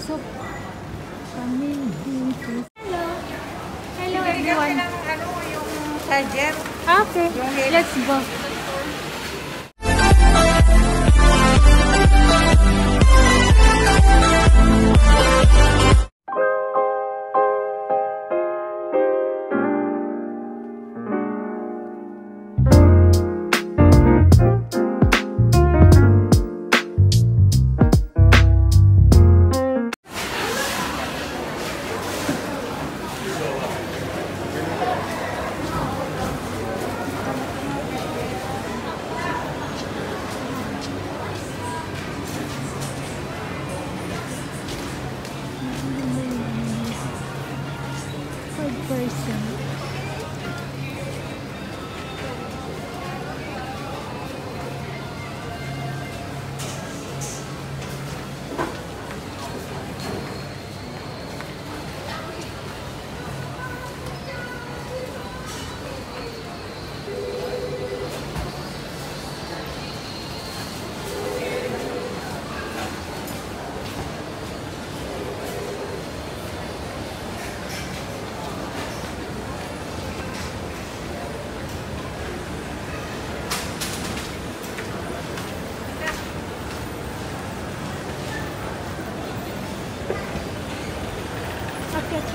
Pasok kami dito. Hello. Hello everyone. ano, yung charger. Okay, let's go. awkward person.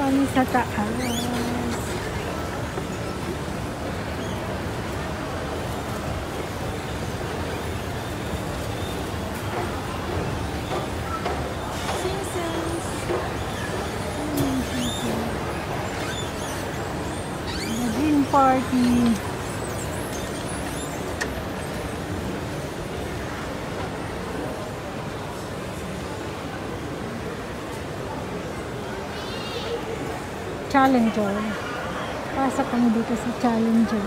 Kami sa taas. Party. Challenger. Pasok kami dito sa Challenger.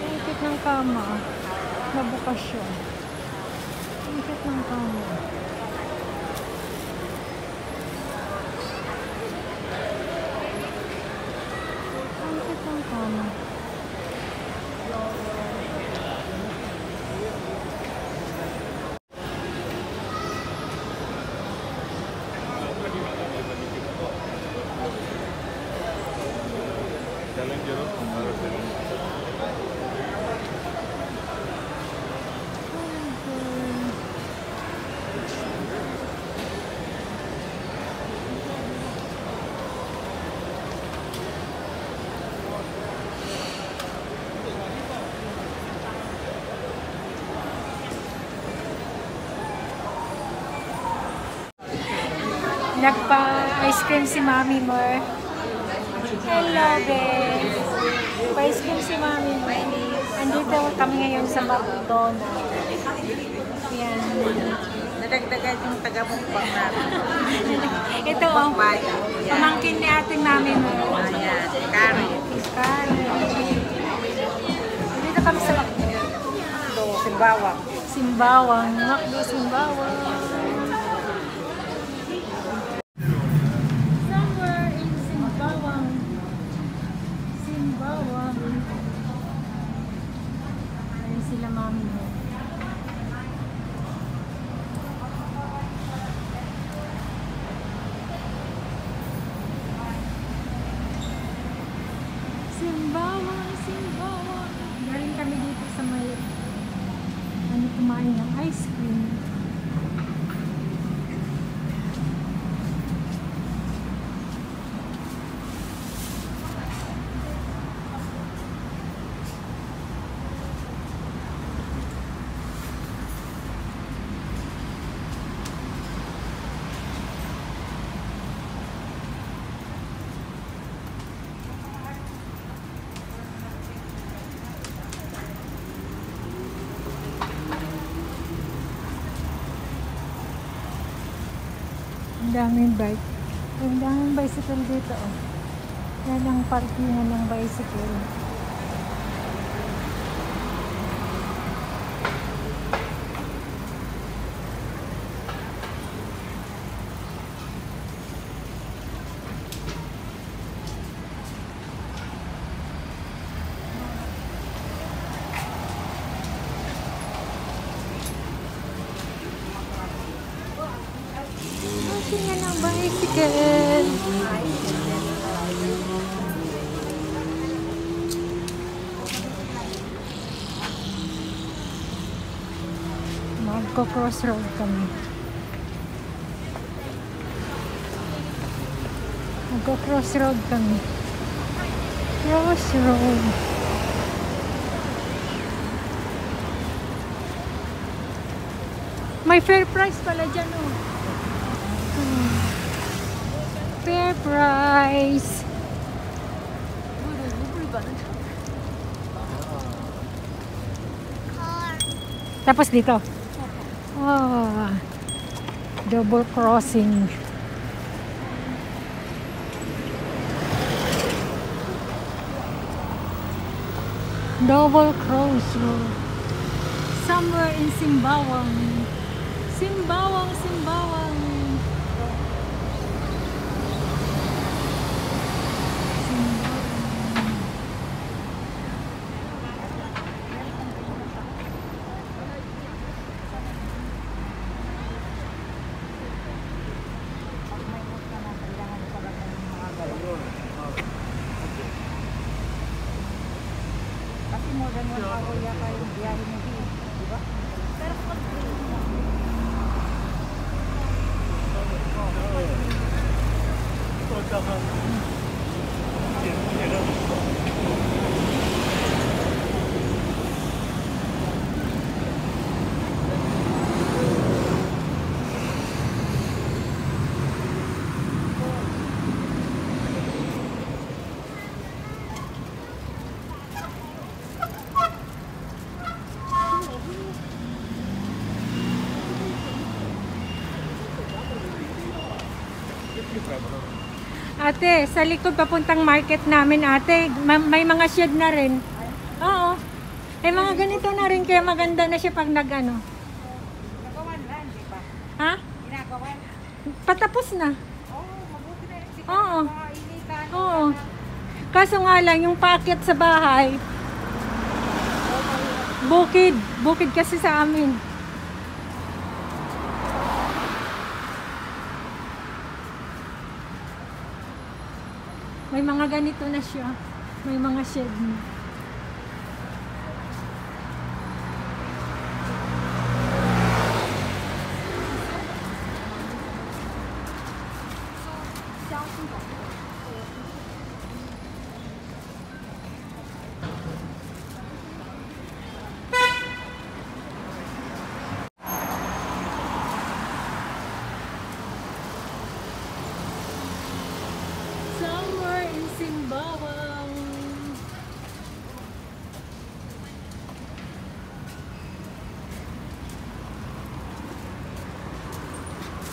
Ikit ng kama. Nabukas siya. Ikit ng kama. Ikit ng kama. Nagpa-ice cream si Mami mo. Hello, babe. Pa-ice cream si Mami mo. Andito kami ngayon sa McDonald's. Yan. Nadagdagan yung taga-mukbang namin. Ito, oh, pamangkin ni ating Mami mo. Ayan. Karen. Dito kami sa McDonald's. Simbawang. Simbawang. Makdo Simbawang. Somewhere in Simbawang. Simbawang. Ayun sila mami mo. Simbawang, Simbawang. Galing kami dito sa may ano kumain ng ice cream. Daming bike. Ang daming bicycle dito. Oh. Yan ang parkingan ng bicycle. Ang bicycle. Magko-crossroad kami. Magko-crossroad kami. Crossroad. May fair price pala dyan, oh. Fair price. Tapos dito. Oh, double crossing. Double cross. Somewhere in Simbawang. Simbawang, Simbawang. Ate, sa likod papuntang market namin, ate, ma- may mga shed na rin. Oo. Eh, mga ganito na rin, kaya maganda na siya pag nag-ano. nagawan lang, di ba? Ha? Ginagawan. Patapos na. Oo, mabuti na rin. Oo. Oo. Kaso nga lang, yung packet sa bahay, bukid. Bukid kasi sa amin. May mga ganito na siya. May mga shed na. Somewhere in Simbawang.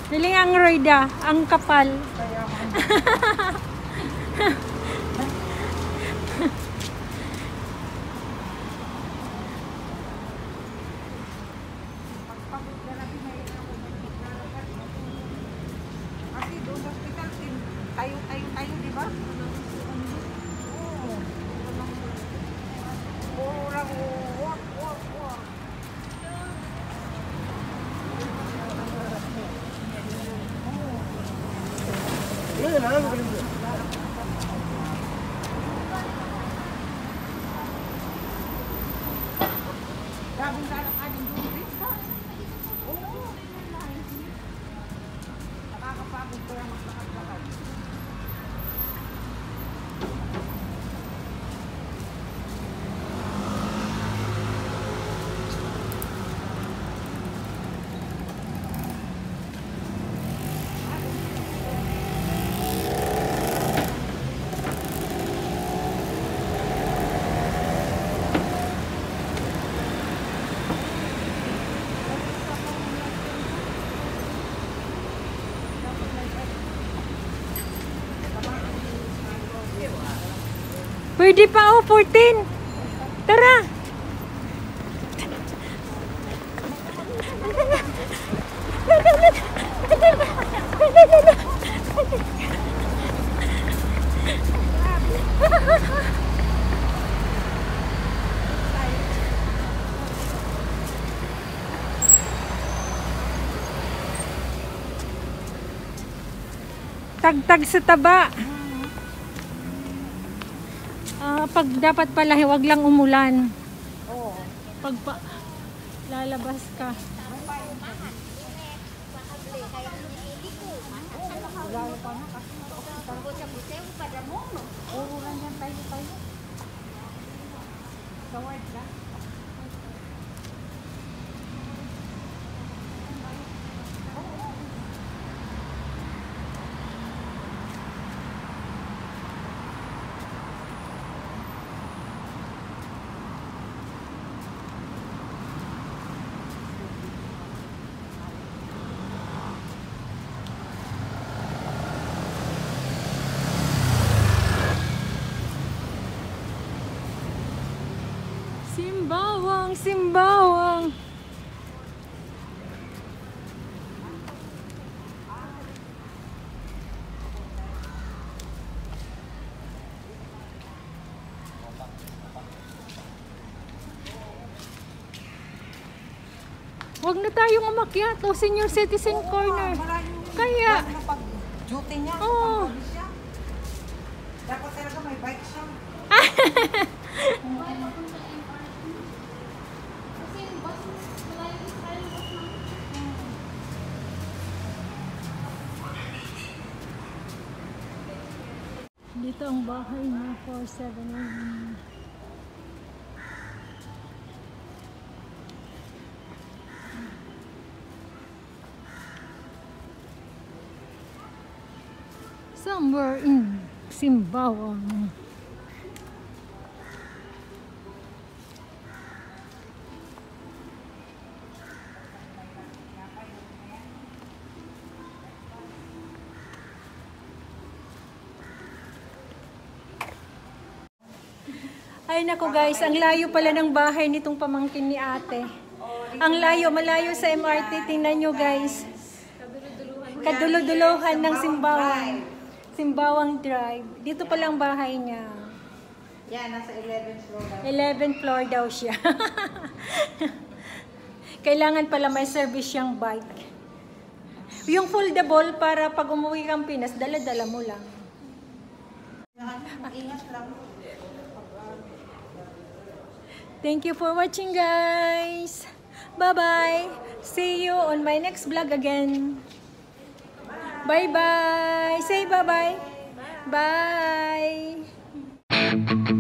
Piling ang Roida, ang kapal. Kasi doon sa hospital, tin- tayo, tayo, tayo, di ba? ना Pwede pa oh, 14. Tara. Tagtag sa taba. Ah, pag dapat pala, wag lang umulan. Oo. Pag pa, lalabas ka. Oo, tayo tayo. Ka? Simbawang, simbawang. Huwag na tayong umakyat o senior citizen corner. Kaya, Ano pag duty niya? Oo. siya. Dapat talaga may bike siya. dito ang bahay niya 471. Somewhere in Simbawang. Ay nako guys, ang layo pala ng bahay nitong pamangkin ni ate. Ang layo, malayo sa MRT. Tingnan nyo guys. Kaduluduluhan ng Simbawang. Simbawang Drive. Dito pala ang bahay niya. Yan, nasa 11th floor daw. 11th floor daw siya. Kailangan pala may service siyang bike. Yung foldable para pag umuwi kang Pinas, dala-dala mo lang. Ingat lang. Thank you for watching guys. Bye-bye. See you on my next vlog again. Bye-bye. Say bye-bye. Bye. -bye. bye.